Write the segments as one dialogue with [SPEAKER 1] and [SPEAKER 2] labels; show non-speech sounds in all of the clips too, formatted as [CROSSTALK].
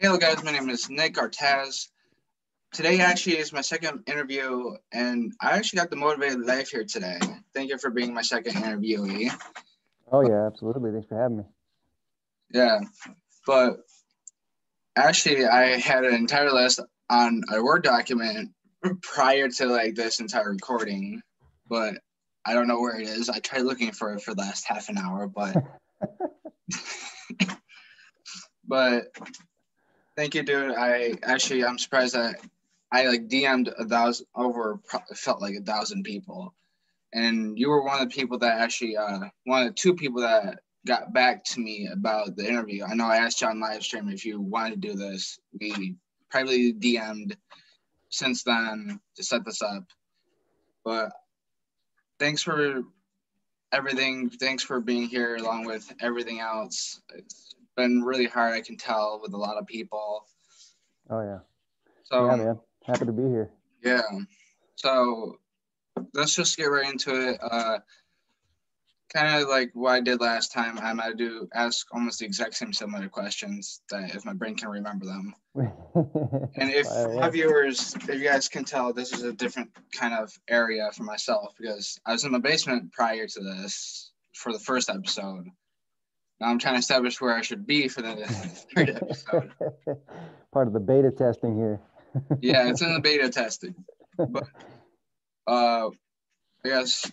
[SPEAKER 1] Hello, guys. My name is Nick Artaz. Today actually is my second interview, and I actually got the Motovated Life here today. Thank you for being my second interviewee.
[SPEAKER 2] Oh yeah, absolutely. Thanks for having me.
[SPEAKER 1] Yeah, but actually, I had an entire list on a Word document prior to like this entire recording, but I don't know where it is. I tried looking for it for the last half an hour, but [LAUGHS] [LAUGHS] but thank you, dude. I actually I'm surprised that I like DM'd a thousand over felt like a thousand people, and you were one of the people that actually uh one of the two people that got back to me about the interview. I know I asked you on live stream if you wanted to do this. We privately DM'd since then to set this up, but thanks for everything. Thanks for being here along with everything else. It's been really hard, I can tell, with a lot of people.
[SPEAKER 2] Oh yeah.
[SPEAKER 1] So
[SPEAKER 2] yeah, man. Happy to be here.
[SPEAKER 1] Yeah. So let's just get right into it. Uh, kind of like what I did last time. I'm gonna do ask almost the exact same similar questions that if my brain can remember them. [LAUGHS] and if my viewers, if you guys can tell, this is a different kind of area for myself because I was in the basement prior to this for the first episode. Now I'm trying to establish where I should be for the [LAUGHS] third episode. [LAUGHS]
[SPEAKER 2] Part of the beta testing here
[SPEAKER 1] yeah, [LAUGHS] it's in the beta testing. But uh, I guess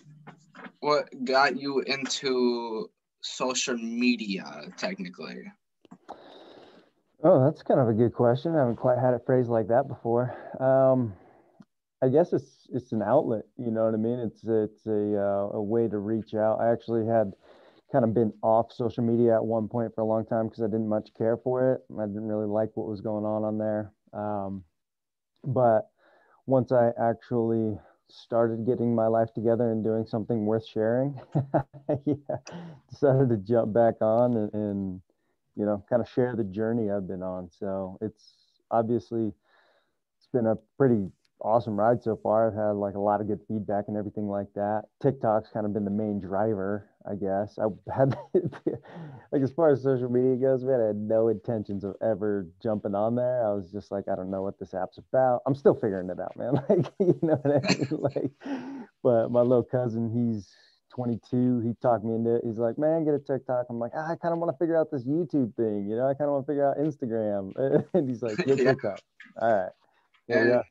[SPEAKER 1] what got you into social media technically?
[SPEAKER 2] Oh, that's kind of a good question. I haven't quite had it phrased like that before. Um, I guess it's it's an outlet. You know what I mean? It's it's a uh, a way to reach out. I actually had kind of been off social media at one point for a long time because I didn't much care for it. I didn't really like what was going on on there. Um, but once I actually started getting my life together and doing something worth sharing, [LAUGHS] decided to jump back on and, and, you know, kind of share the journey I've been on. So it's obviously it's been a pretty awesome ride so far. I've had like a lot of good feedback and everything like that. TikTok's kind of been the main driver, I guess. I [LAUGHS] had like as far as social media goes, man, I had no intentions of ever jumping on there. I was just like, I don't know what this app's about. I'm still figuring it out, man. [LAUGHS] Like, you know what I mean? [LAUGHS] Like, but my little cousin, he's 22. He talked me into it. He's like, man, get a TikTok. I'm like, ah, I kind of want to figure out this YouTube thing. You know, I kind of want to figure out Instagram. And he's like, get TikTok. All right.
[SPEAKER 1] Yeah.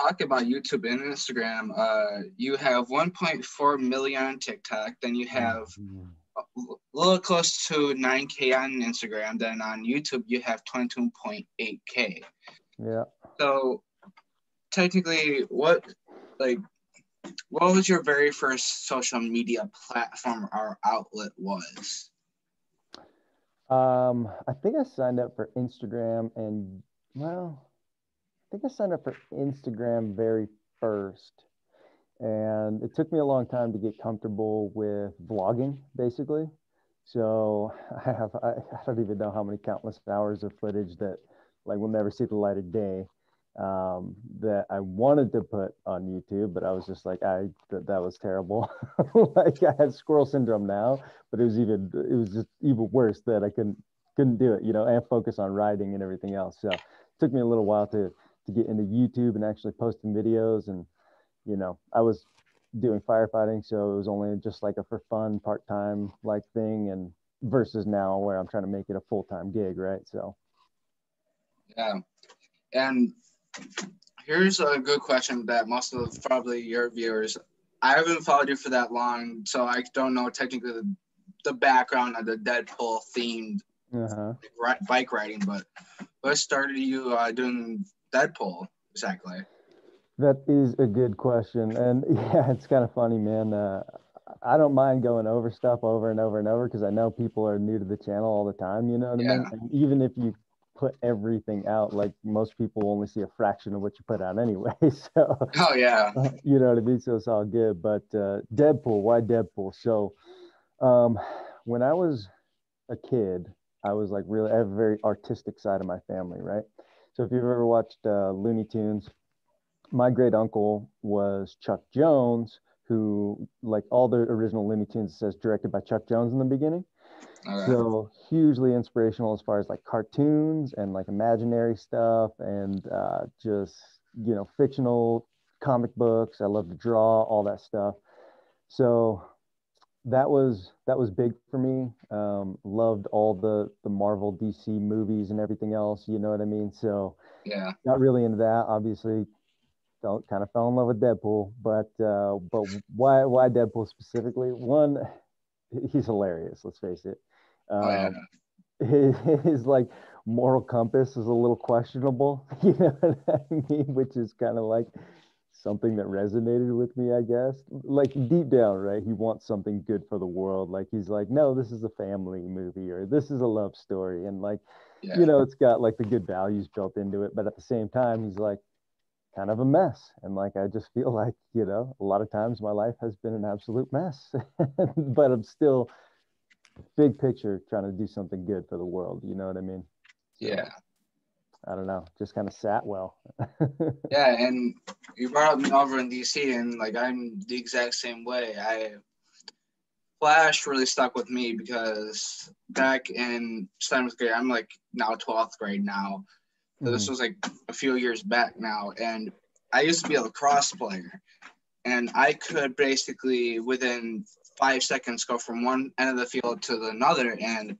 [SPEAKER 1] talk about YouTube and Instagram. Uh, you have 1.4 million on TikTok. Then you have mm-hmm. a little close to 9K on Instagram. Then on YouTube, you have 22.8K.
[SPEAKER 2] Yeah.
[SPEAKER 1] So technically, what like what was your very first social media platform or outlet was?
[SPEAKER 2] Um, I think I signed up for Instagram and well, think I signed up for Instagram very first. And it took me a long time to get comfortable with vlogging, basically. So [LAUGHS] I have, I, I don't even know how many countless hours of footage that like will never see the light of day um, that I wanted to put on YouTube, but I was just like, I that, that was terrible. [LAUGHS] like I had squirrel syndrome now, but it was even it was just even worse that I couldn't couldn't do it, you know, and focus on writing and everything else. So it took me a little while to to get into YouTube and actually posting videos. And, you know, I was doing firefighting, so it was only just like a for fun part time like thing. And versus now where I'm trying to make it a full time gig, right? So,
[SPEAKER 1] yeah. And here's a good question that most of probably your viewers, I haven't followed you for that long, so I don't know technically the, the background of the Deadpool themed uh-huh. bike riding, but what started you uh, doing Deadpool exactly?
[SPEAKER 2] That is a good question, and [LAUGHS] yeah, it's kind of funny, man. Uh, I don't mind going over stuff over and over and over because I know people are new to the channel all the time. You know what yeah. I mean? And even if you put everything out, like most people only see a fraction of what you put out [LAUGHS] anyway. So,
[SPEAKER 1] oh yeah, [LAUGHS]
[SPEAKER 2] you know what I mean. So it's all good. But uh, Deadpool, why Deadpool? So, um, when I was a kid, I was like really, I have a very artistic side of my family, right? So if you've ever watched uh, Looney Tunes, my great uncle was Chuck Jones, who like all the original Looney Tunes says directed by Chuck Jones in the beginning. Okay. So hugely inspirational as far as like cartoons and like imaginary stuff and uh, just you know fictional comic books. I love to draw all that stuff. So that was that was big for me. Um, loved all the the Marvel, DC movies and everything else. You know what I mean? So
[SPEAKER 1] yeah,
[SPEAKER 2] got really into that. Obviously, felt kind of fell in love with Deadpool. But uh, but why why Deadpool specifically? One, [LAUGHS] he's hilarious. Let's face it. Um, oh, yeah. his, [LAUGHS] his like moral compass is a little questionable. [LAUGHS] You know what I mean? Which is kind of like something that resonated with me, I guess. Like deep down, right? He wants something good for the world. Like he's like, no, this is a family movie or this is a love story. And like, yeah. you know, it's got like the good values built into it. But at the same time, he's like kind of a mess. And like, I just feel like, you know, a lot of times my life has been an absolute mess, [LAUGHS] but I'm still big picture trying to do something good for the world. You know what I mean?
[SPEAKER 1] Yeah.
[SPEAKER 2] I don't know, just kind of sat well. [LAUGHS]
[SPEAKER 1] yeah, and you brought me over in DC, and like I'm the exact same way. I Flash really stuck with me because back in seventh grade, I'm like now 12th grade now. So mm-hmm. this was like a few years back now, and I used to be a lacrosse player, and I could basically within five seconds go from one end of the field to the another, and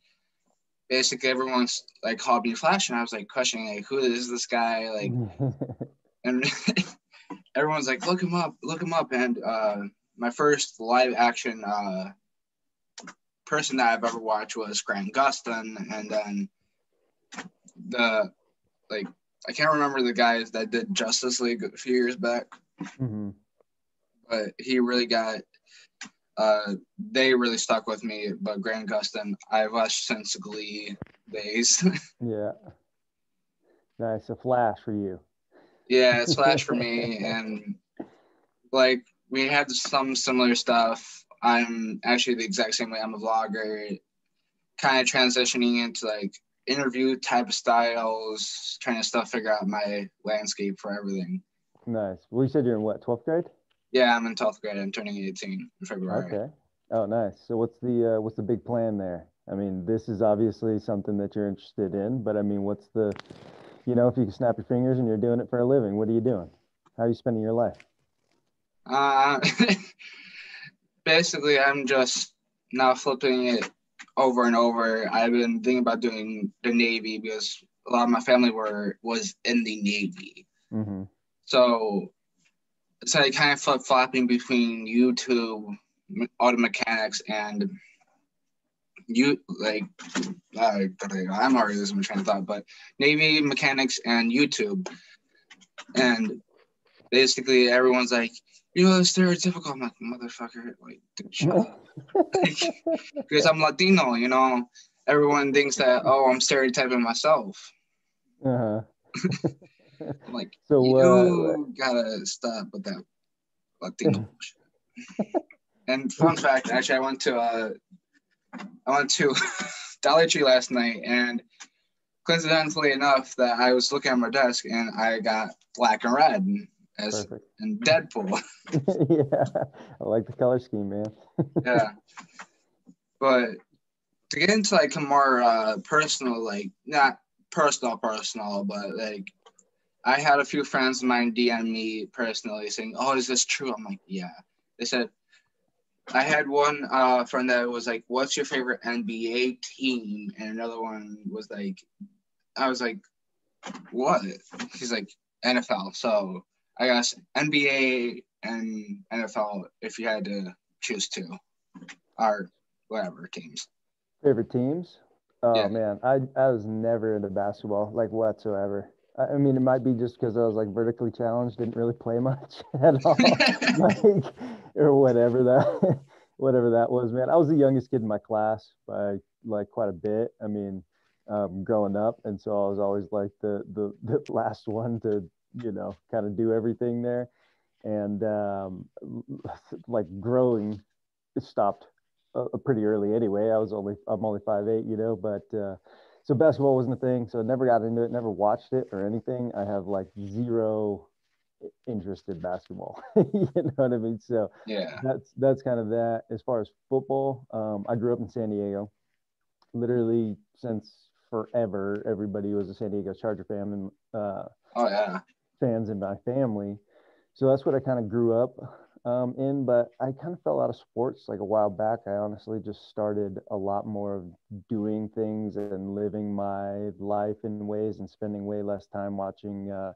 [SPEAKER 1] basically everyone's like called me Flash, and I was like questioning like who is this guy? Like, [LAUGHS] and [LAUGHS] everyone's like look him up, look him up, and uh, my first live action uh, person that I've ever watched was Grant Gustin, and then the like I can't remember the guys that did Justice League a few years back, mm-hmm. but he really got uh, they really stuck with me. But Grant Gustin, I've watched since Glee days. [LAUGHS]
[SPEAKER 2] yeah. Nice. A flash for you.
[SPEAKER 1] Yeah, it's flash for me. [LAUGHS] And like we had some similar stuff. I'm actually the exact same way. I'm a vlogger, kind of transitioning into like interview type of styles, trying to stuff figure out my landscape for everything.
[SPEAKER 2] Nice. Well, you said you're in what, 12th grade?
[SPEAKER 1] Yeah, I'm in 12th grade. I'm turning 18 in February.
[SPEAKER 2] Okay. Oh, nice. So what's the uh, what's the big plan there? I mean, this is obviously something that you're interested in, but I mean, what's the, you know, if you can snap your fingers and you're doing it for a living, what are you doing? How are you spending your life?
[SPEAKER 1] Uh, [LAUGHS] basically, I'm just now flipping it over and over. I've been thinking about doing the Navy because a lot of my family were was in the Navy. Mm-hmm. So so I kind of flip flopping between YouTube, auto mechanics, and you like uh, I'm already losing my train of thought, but Navy mechanics and YouTube, and basically everyone's like, you know, stereotypical. I'm like, motherfucker, like, because [LAUGHS] [LAUGHS] I'm Latino, you know. Everyone thinks that, oh, I'm stereotyping myself. Uh huh. [LAUGHS] I'm like, [LAUGHS] so you uh, gotta stop with that Latino [LAUGHS] and fun fact, actually, I went to uh, I went to [LAUGHS] Dollar Tree last night, and coincidentally enough, that I was looking at my desk and I got black and red as Perfect. in Deadpool.
[SPEAKER 2] yeah, I like the color scheme, man.
[SPEAKER 1] yeah, but to get into like a more uh, personal, like not personal, personal, but like I had a few friends of mine DM me personally saying, "Oh, is this true?" I'm like, "Yeah." They said, I had one uh, friend that was like, "What's your favorite NBA team?" And another one was like, "I was like, what?" He's like, "NFL." So I guess NBA and NFL, if you had to choose two, or whatever teams.
[SPEAKER 2] Favorite teams? Oh yeah. man, I I was never into basketball like whatsoever. I mean, it might be just because I was like vertically challenged, didn't really play much [LAUGHS] at all, [LAUGHS] like or whatever that [LAUGHS] whatever that was, man. I was the youngest kid in my class by like quite a bit. I mean, um, growing up, and so I was always like the the, the last one to you know kind of do everything there, and um, like growing stopped uh, pretty early anyway. I was only I'm only five eight, you know, but. Uh, so basketball wasn't a thing. So I never got into it, never watched it or anything. I have like zero interest in basketball. [LAUGHS] you know what I mean? So
[SPEAKER 1] yeah,
[SPEAKER 2] that's that's kind of that. As far as football, um, I grew up in San Diego, literally since forever, everybody was a San Diego Charger fan and uh,
[SPEAKER 1] oh yeah,
[SPEAKER 2] fans in my family. So that's what I kind of grew up um, in. But I kind of fell out of sports like a while back. I honestly just started a lot more of doing things and living my life in ways and spending way less time watching. Uh,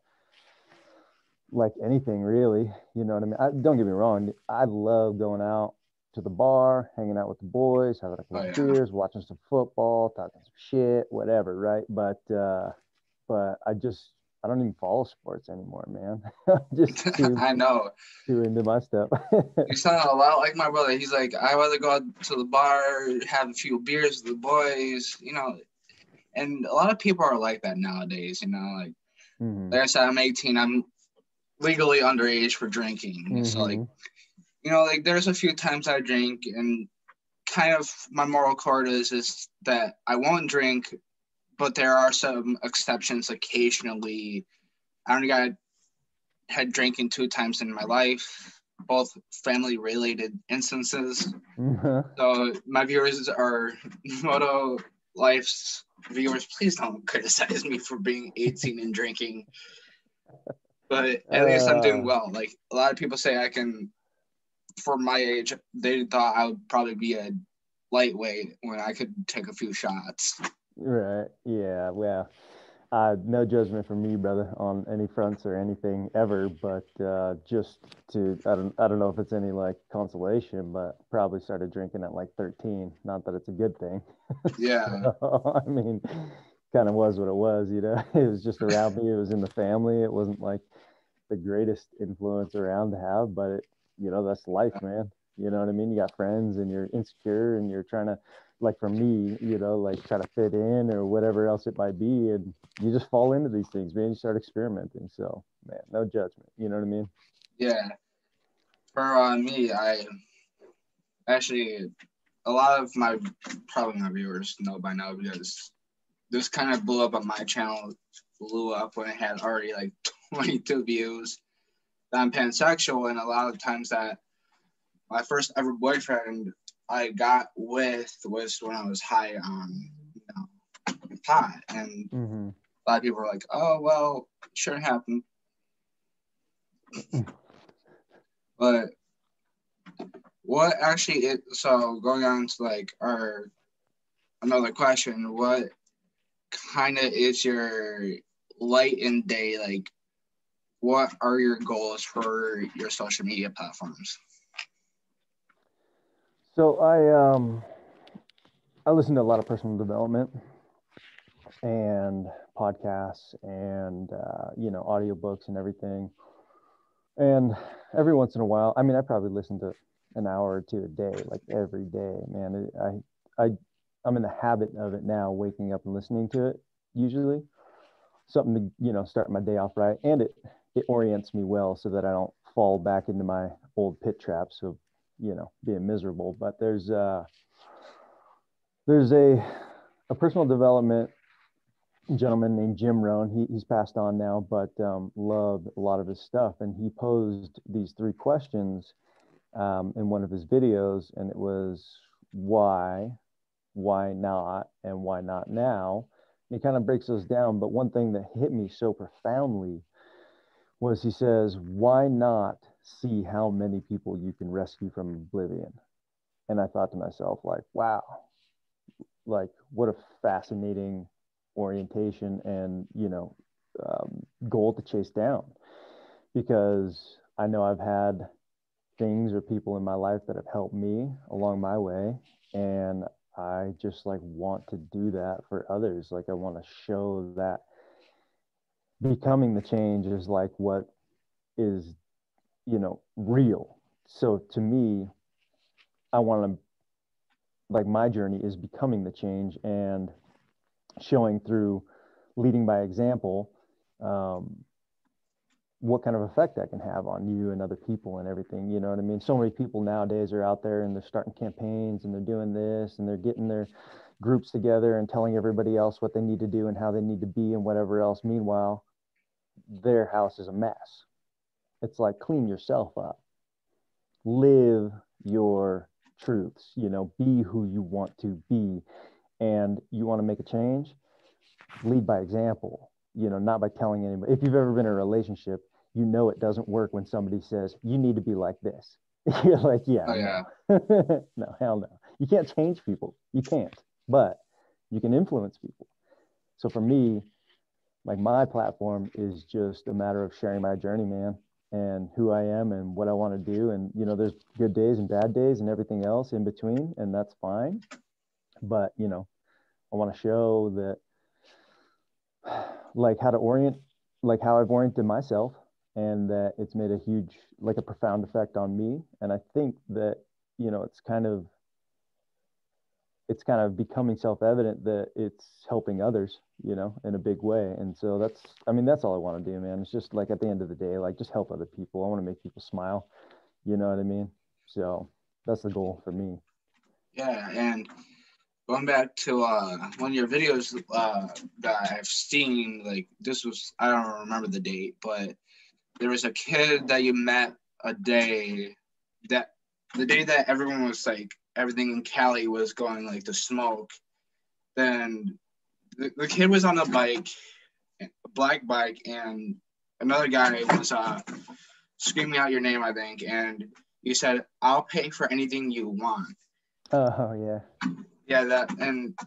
[SPEAKER 2] like anything really, you know what I mean? I, don't get me wrong. I love going out to the bar, hanging out with the boys, having a couple oh, yeah. beers, watching some football, talking some shit, whatever, right? But uh, but I just I don't even follow sports anymore, man. [LAUGHS] just [LAUGHS]
[SPEAKER 1] too, I know
[SPEAKER 2] too into my stuff. [LAUGHS]
[SPEAKER 1] you sound a lot like my brother. He's like, I rather go out to the bar, have a few beers with the boys, you know. And a lot of people are like that nowadays, you know. Like, mm-hmm. like I said, I'm 18. I'm legally underage for drinking. Mm-hmm. So like you know, like there's a few times I drink, and kind of my moral code is is that I won't drink, but there are some exceptions occasionally. I only got had drinking two times in my life, both family related instances. Mm-hmm. So my viewers are [LAUGHS] Moto Life's viewers. Please don't criticize me for being 18 and drinking. But at least I'm doing uh. well. Like a lot of people say I can for my age, they thought I would probably be a lightweight when I could take a few shots.
[SPEAKER 2] Right. Yeah. Well, uh, no judgment from me, brother, on any fronts or anything ever. But uh, just to, I don't, I don't know if it's any like consolation, but probably started drinking at like 13. Not that it's a good thing.
[SPEAKER 1] Yeah. [LAUGHS]
[SPEAKER 2] so, I mean, kind of was what it was. You know, [LAUGHS] it was just around me. It was in the family. It wasn't like the greatest influence around to have, but it you know that's life man you know what i mean you got friends and you're insecure and you're trying to like for me you know like try to fit in or whatever else it might be and you just fall into these things man. You start experimenting. So man no judgment. You know what i mean?
[SPEAKER 1] Yeah. For uh, me i actually a lot of my probably my viewers know by now because this kind of blew up on my channel blew up when it had already like [LAUGHS] 22 views I'm pansexual, and a lot of times that my first ever boyfriend I got with was when I was high on you know pot, and mm-hmm. a lot of people were like, "Oh well, sure happened," [CLEARS THROAT] but what actually it so going on to like our another question what kind of is your light and day like what are your goals for your social media platforms?
[SPEAKER 2] So I um I listen to a lot of personal development and podcasts and uh, you know audiobooks and everything. And every once in a while, I mean, I probably listen to an hour or two a day, like every day, man. I I I'm in the habit of it now, waking up and listening to it usually. Something to you know start my day off right, and it it orients me well so that I don't fall back into my old pit traps of, you know, being miserable. But there's uh, there's a a personal development gentleman named Jim Rohn. He, he's passed on now, but um, loved a lot of his stuff. And he posed these three questions um, in one of his videos, and it was why, why not, and why not now. And he kind of breaks those down. But one thing that hit me so profoundly was he says, why not see how many people you can rescue from oblivion? And I thought to myself, like, wow, like what a fascinating orientation and, you know, um, goal to chase down because I know I've had things or people in my life that have helped me along my way. And I just like want to do that for others. Like I want to show that becoming the change is like what is you know real. So to me i want to like my journey is becoming the change and showing through leading by example um, what kind of effect that can have on you and other people and everything you know what i mean? So many people nowadays are out there and they're starting campaigns and they're doing this and they're getting their groups together and telling everybody else what they need to do and how they need to be and whatever else. Meanwhile their house is a mess. It's like clean yourself up, live your truths, you know, be who you want to be, and you want to make a change, lead by example, you know, not by telling anybody. If you've ever been in a relationship, you know it doesn't work when somebody says, you need to be like this. [LAUGHS] You're like, yeah.
[SPEAKER 1] Oh, yeah.
[SPEAKER 2] No. [LAUGHS] no, hell no. You can't change people. You can't, but you can influence people. So for me, like my platform is just a matter of sharing my journey, man, and who I am and what I want to do. And, you know, there's good days and bad days and everything else in between, and that's fine. But, you know, I want to show that, like, how to orient, like, how I've oriented myself and that it's made a huge like a profound effect on me and i think that you know it's kind of it's kind of becoming self-evident that it's helping others you know in a big way. And so that's i mean that's all i want to do man. It's just like at the end of the day like just help other people. I want to make people smile. You know what i mean? So that's the goal for me.
[SPEAKER 1] Yeah and going back to uh, one of your videos uh, that i've seen like this was i don't remember the date but there was a kid that you met a day that the day that everyone was like everything in Cali was going like to smoke. Then the, the kid was on a bike, a black bike, and another guy was uh, screaming out your name, I think, and you said, "I'll pay for anything you want."
[SPEAKER 2] Oh yeah.
[SPEAKER 1] Yeah, that and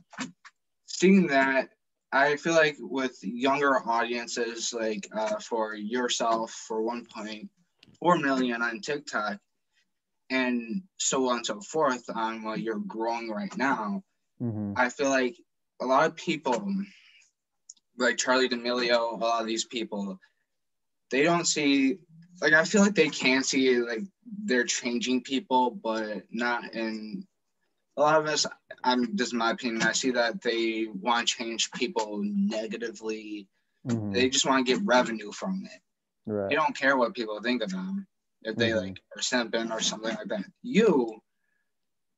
[SPEAKER 1] seeing that I feel like with younger audiences, like uh, for yourself, for 1.4 million on TikTok, and so on and so forth on what you're growing right now, mm-hmm. I feel like a lot of people, like Charli D'Amelio, a lot of these people, they don't see, like, I feel like they can see, like, they're changing people, but not in a lot of us, I'm this is my opinion. I see that they want to change people negatively. Mm-hmm. They just want to get revenue from it. Right. They don't care what people think of them if they mm-hmm. like are simping or something like that. You,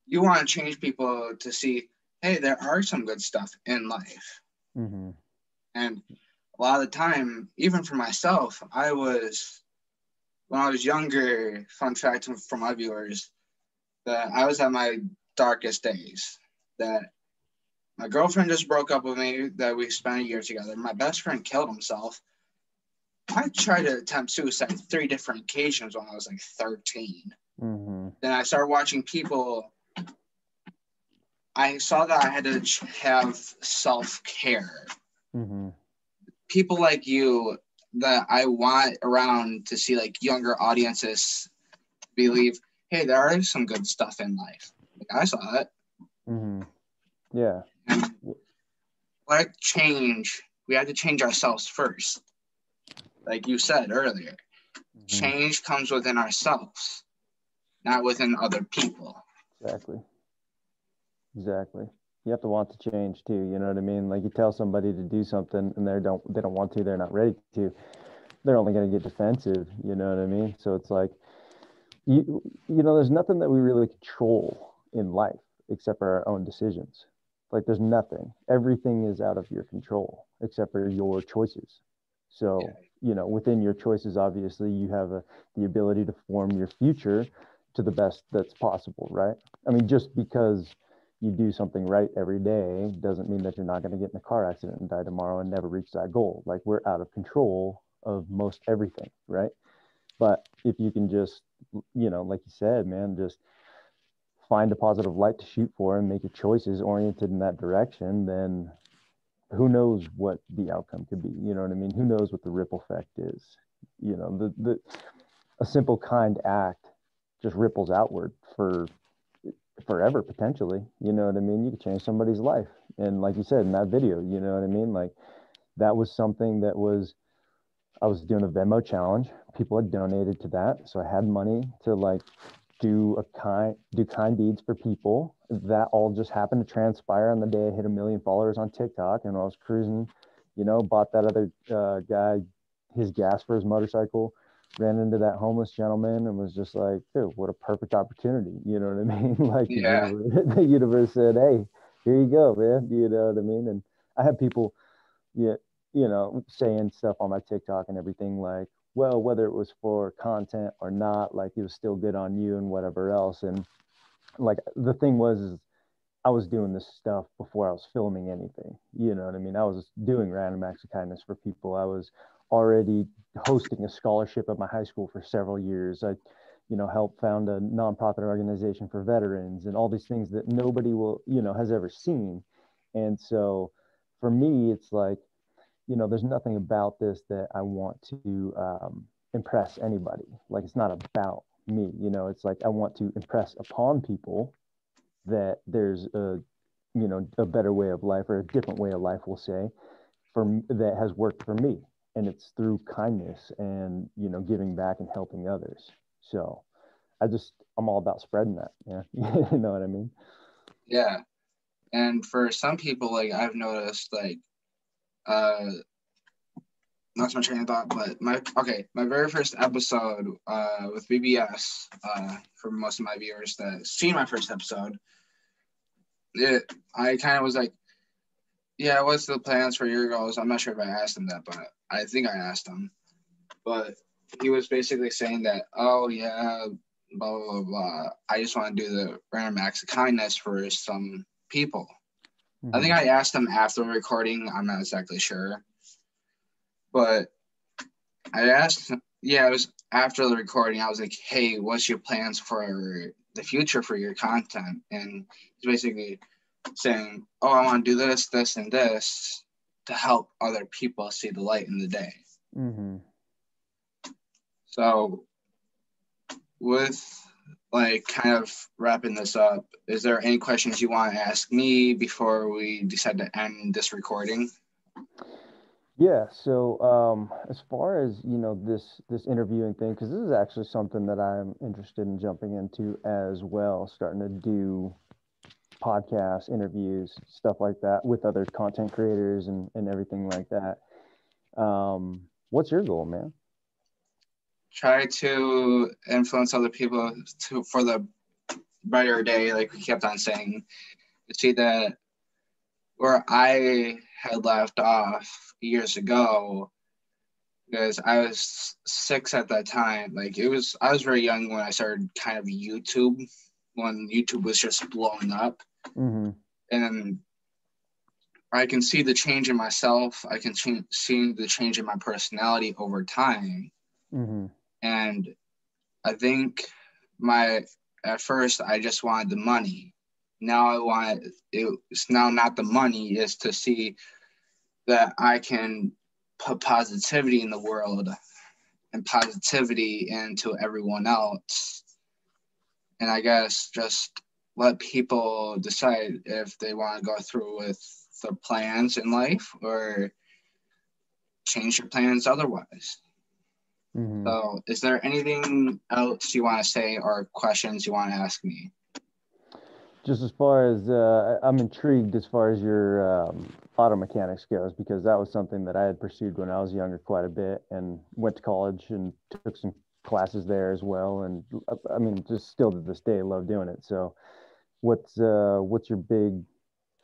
[SPEAKER 1] you want to change people to see, hey, there are some good stuff in life. Mm-hmm. And a lot of the time, even for myself, I was when I was younger. Fun fact for my viewers that I was at my darkest days that my girlfriend just broke up with me that we spent a year together my best friend killed himself i tried to attempt suicide three different occasions when i was like 13 mm-hmm. then i started watching people i saw that i had to have self-care mm-hmm. people like you that i want around to see like younger audiences believe hey there are some good stuff in life Like I saw it.
[SPEAKER 2] Mm-hmm. Yeah.
[SPEAKER 1] And like change, we had to change ourselves first. Like you said earlier, mm-hmm. change comes within ourselves, not within other people.
[SPEAKER 2] Exactly. Exactly. You have to want to change too. You know what I mean? Like you tell somebody to do something and they don't they don't want to, they're not ready to. They're only going to get defensive. You know what I mean? So it's like you you know, there's nothing that we really control in life except for our own decisions. Like there's nothing. Everything is out of your control except for your choices. So, yeah. You know, within your choices, obviously, you have a, the ability to form your future to the best that's possible, right? I mean, just because you do something right every day doesn't mean that you're not going to get in a car accident and die tomorrow and never reach that goal. Like we're out of control of most everything, right? But if you can just, you know, like you said, man, just find a positive light to shoot for and make your choices oriented in that direction, then who knows what the outcome could be? You know what I mean? Who knows what the ripple effect is? You know, the the a simple kind act just ripples outward for forever potentially. You know what I mean? You could change somebody's life. And like you said in that video, you know what I mean? Like that was something that was I was doing a Venmo challenge. People had donated to that. So I had money to like do a kind do kind deeds for people. That all just happened to transpire on the day I hit a million followers on TikTok, and I was cruising, you know, bought that other uh, guy his gas for his motorcycle, ran into that homeless gentleman, and was just like, dude, what a perfect opportunity. You know what I mean? [LAUGHS] like yeah. the, universe, [LAUGHS] the universe said, hey, here you go, man. You know what I mean? And I have people, yeah, you know, saying stuff on my TikTok and everything like, well, whether it was for content or not, like it was still good on you and whatever else. And like the thing was, is I was doing this stuff before I was filming anything. You know what I mean? I was doing random acts of kindness for people. I was already hosting a scholarship at my high school for several years. I, you know, helped found a nonprofit organization for veterans and all these things that nobody will, you know, has ever seen. And so for me, it's like, you know, there's nothing about this that I want to um, impress anybody. Like it's not about me, you know, it's like I want to impress upon people that there's a you know a better way of life or a different way of life we'll say for that has worked for me. And it's through kindness and you know giving back and helping others. So i just i'm all about spreading that yeah [LAUGHS] you know what i mean?
[SPEAKER 1] Yeah. And for some people like i've noticed like uh not much train of thought, but my okay, my very first episode uh, with BBS uh, for most of my viewers that seen my first episode, it I kind of was like, yeah, what's the plans for your goals? I'm not sure if I asked him that, but I think I asked him. But he was basically saying that, oh yeah, blah blah blah. blah. I just want to do the random acts of kindness for some people. Mm-hmm. I think I asked him after recording. I'm not exactly sure but I asked, yeah, it was after the recording. I was like, hey, what's your plans for the future for your content? And he's basically saying, oh, I want to do this, this, and this to help other people see the light in the day. Mm-hmm. So, with like kind of wrapping this up, is there any questions you want to ask me before we decide to end this recording?
[SPEAKER 2] Yeah. So um, as far as you know, this this interviewing thing, because this is actually something that I'm interested in jumping into as well, starting to do podcasts, interviews, stuff like that with other content creators and and everything like that. Um, what's your goal, man?
[SPEAKER 1] Try to influence other people to for the brighter day, like we kept on saying. See that where I had left off years ago because I was six at that time. Like it was, I was very young when I started kind of YouTube when YouTube was just blowing up, mm-hmm. and I can see the change in myself. I can ch- see the change in my personality over time, mm-hmm. and I think my at first I just wanted the money now I want it's now not the money is to see that I can put positivity in the world and positivity into everyone else. And I guess just let people decide if they want to go through with their plans in life or change your plans otherwise. Mm-hmm. So, is there anything else you want to say or questions you want to ask me?
[SPEAKER 2] Just as far as uh, I'm intrigued as far as your um, auto mechanics goes because that was something that I had pursued when I was younger quite a bit and went to college and took some classes there as well. And I mean just still to this day love doing it. So what's uh what's your big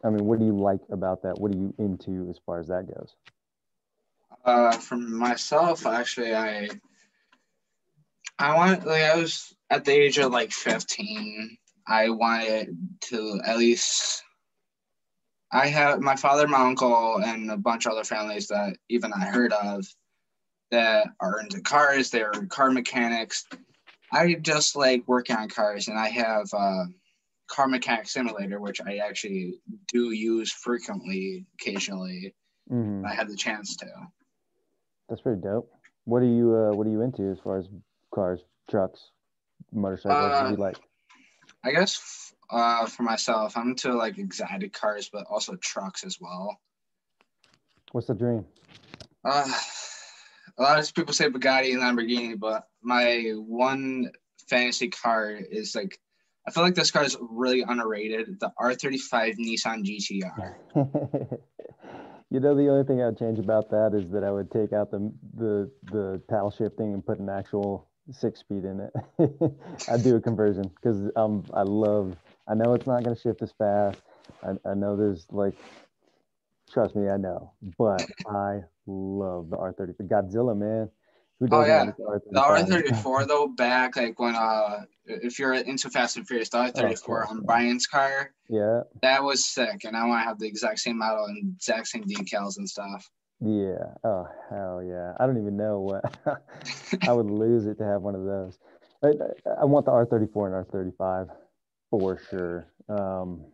[SPEAKER 2] I mean what do you like about that? What are you into as far as that goes?
[SPEAKER 1] Uh for myself actually I I want like I was at the age of like 15 I wanted to at least. I have my father, my uncle, and a bunch of other families that even I heard of that are into cars. They're car mechanics. I just like working on cars, and I have a car mechanic simulator, which I actually do use frequently, occasionally. Mm-hmm. I have the chance to.
[SPEAKER 2] That's pretty dope. What are you uh, What are you into as far as cars, trucks, motorcycles? Uh, what do you like?
[SPEAKER 1] I guess uh, for myself, I'm into like exotic cars, but also trucks as well.
[SPEAKER 2] What's the dream?
[SPEAKER 1] Uh, a lot of people say Bugatti and Lamborghini, but my one fantasy car is like I feel like this car is really underrated. The R35 Nissan GTR. [LAUGHS]
[SPEAKER 2] you know, the only thing I'd change about that is that I would take out the the the paddle shifting and put an actual six speed in it. [LAUGHS] I do a conversion because um I love. I know it's not going to shift as fast. I, I know there's like, trust me, I know, but I love the R30. The Godzilla, man.
[SPEAKER 1] Who oh yeah, the R thirty four though back like when uh if you're into Fast and Furious, the R thirty four on Brian's car.
[SPEAKER 2] Yeah.
[SPEAKER 1] That was sick, and I want to have the exact same model and exact same decals and stuff.
[SPEAKER 2] Yeah. Oh hell yeah! I don't even know what [LAUGHS] I would lose it to have one of those. I, I want the R thirty four and R thirty five for sure. Um,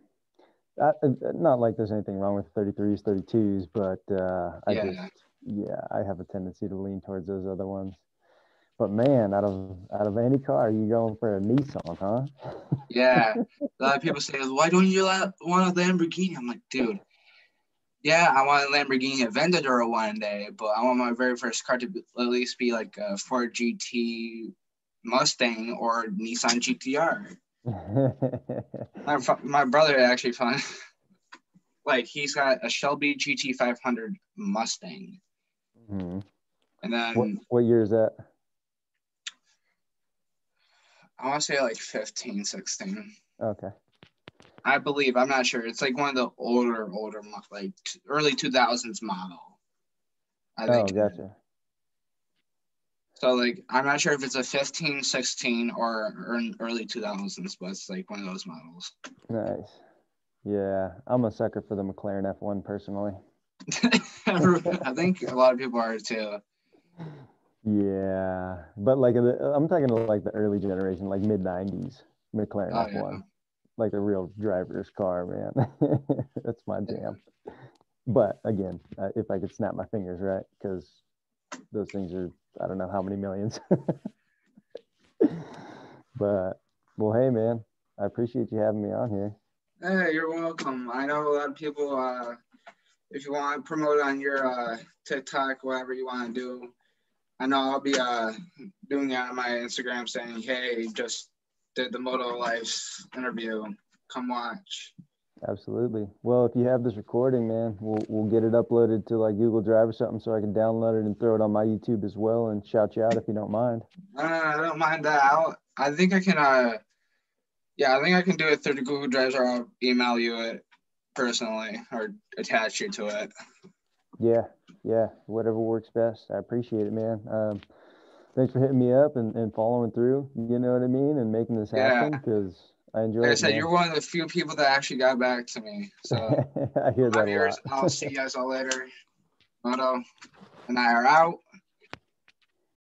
[SPEAKER 2] I, not like there's anything wrong with 33s, 32s, but uh, I yeah. just yeah, I have a tendency to lean towards those other ones. But man, out of out of any car, you going for a Nissan, huh?
[SPEAKER 1] yeah, a lot of [LAUGHS] people say, "Why don't you want a Lamborghini?" I'm like, dude, yeah, I want a Lamborghini Aventador one day, but I want my very first car to be, at least be like a Ford GT Mustang or Nissan GTR. [LAUGHS] my, my brother actually found [LAUGHS] like he's got a Shelby GT 500 Mustang. Mm-hmm. And then
[SPEAKER 2] what, what year is that?
[SPEAKER 1] I want to say like 15, 16.
[SPEAKER 2] Okay.
[SPEAKER 1] I believe. I'm not sure. It's like one of the older, older, like early 2000s model.
[SPEAKER 2] I oh, think. Oh, gotcha.
[SPEAKER 1] So like, I'm not sure if it's a 15, 16, or, or early 2000s, but it's like one of those models.
[SPEAKER 2] Nice. Yeah, I'm a sucker for the McLaren F1 personally. [LAUGHS]
[SPEAKER 1] I think a lot of people are too.
[SPEAKER 2] Yeah, but like I'm talking to like the early generation, like mid '90s McLaren oh, F1, yeah. Like a real driver's car, man. [LAUGHS] That's my jam. But again, uh, if I could snap my fingers, right? Because those things are I don't know how many millions. [LAUGHS] but well, hey man, I appreciate you having me on here.
[SPEAKER 1] Hey, you're welcome. I know a lot of people. Uh, if you want to promote on your uh, TikTok, whatever you want to do, I know I'll be uh, doing it on my Instagram, saying, "Hey, just did the Moto Life interview. Come watch."
[SPEAKER 2] Absolutely. Well, if you have this recording, man, we'll we'll get it uploaded to like Google Drive or something, so I can download it and throw it on my YouTube as well, and shout you out if you don't mind.
[SPEAKER 1] Uh, I don't mind that. I'll, I think I can. Uh, yeah, I think I can do it through the Google Drive, or I'll email you it personally or attach you to it.
[SPEAKER 2] Yeah, yeah, whatever works best. I appreciate it, man. Um, thanks for hitting me up and, and following through. You know what I mean, and making this happen because I enjoy.
[SPEAKER 1] It.
[SPEAKER 2] I
[SPEAKER 1] said,
[SPEAKER 2] man.
[SPEAKER 1] you're one of the few people that actually got back to me. So [LAUGHS]
[SPEAKER 2] I hear that.
[SPEAKER 1] I'll see you guys all later. Moto and I are out.